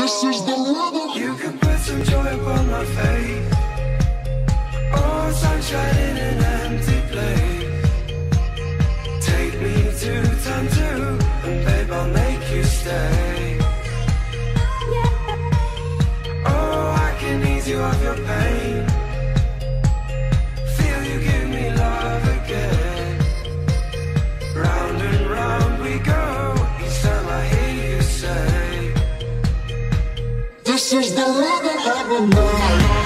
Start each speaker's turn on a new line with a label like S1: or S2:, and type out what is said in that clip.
S1: This is the rhythm.
S2: You can put some joy upon my face. Oh, sunshine in an empty place. Take me to time two, and babe, I'll make you stay. Oh, I can ease you of your pain.
S1: This is the of the night.